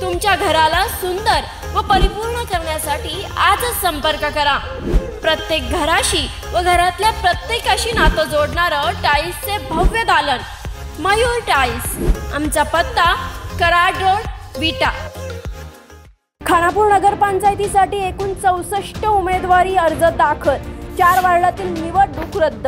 तुमच्या घराला सुंदर व परिपूर्ण करण्यासाठी आजच संपर्क करा. प्रत्येक घराशी व घरातल्या प्रत्येकाशी नातं जोडणारं टाईल्सचे भव्य दालन. मयूर टाईल्स आमचा पत्ता कराड रोड विटा. खानापूर नगरपंचायतीसाठी एकूण चौसष्ट उमेदवारी अर्ज दाखल. चार वार्डातील निवडणूक रद्द.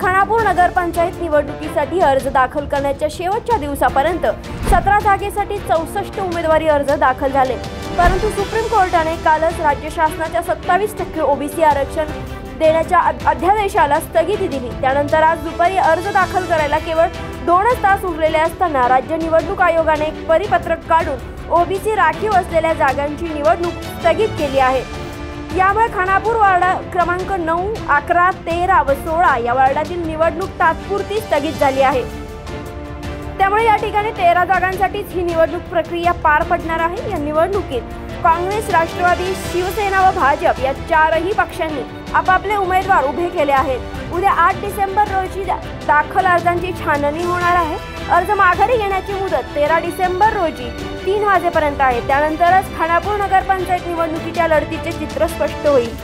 खानापूर नगरपंचायत निवडणुकीसाठी अर्ज दाखल करण्याच्या शेवटच्या दिवसापर्यंत सतरा जागेसाठी चौसष्ट उमेदवारी अर्ज दाखल झाले. परंतु सुप्रीम कोर्टाने कालच राज्य शासनाच्या सत्तावीस टक्के ओबीसी आरक्षण देण्याच्या अध्यादेशाला स्थगिती दिली. त्यानंतर आज दुपारी अर्ज दाखल करायला केवळ दोनच तास उरलेले असताना राज्य निवडणूक आयोगाने एक परिपत्रक काढून ओबीसी राखीव असलेल्या जागांची निवडणूक स्थगित केली आहे. यामुळे खानापूर वार्ड क्रमांक नऊ अकरा तेरा व सोळा या वार्डातील निवडणूक तात्पुरती स्थगित झाली आहे. त्यामुळे या ठिकाणी तेरा जागांसाठीच ही निवडणूक प्रक्रिया पार पडणार आहे. या निवडणुकीत काँग्रेस राष्ट्रवादी शिवसेना व भाजप या चारही पक्षांनी आपापले उमेदवार उभे केले आहेत. उद्या आठ डिसेंबर रोजी दाखल अर्जांची छाननी होणार आहे. अर्ज माघारी घेण्याची मुदत तेरा डिसेंबर रोजी तीन वाजेपर्यंत आहे. त्यानंतरच खानापूर नगरपंचायत निवडणुकीच्या लढतीचे चित्र स्पष्ट होईल.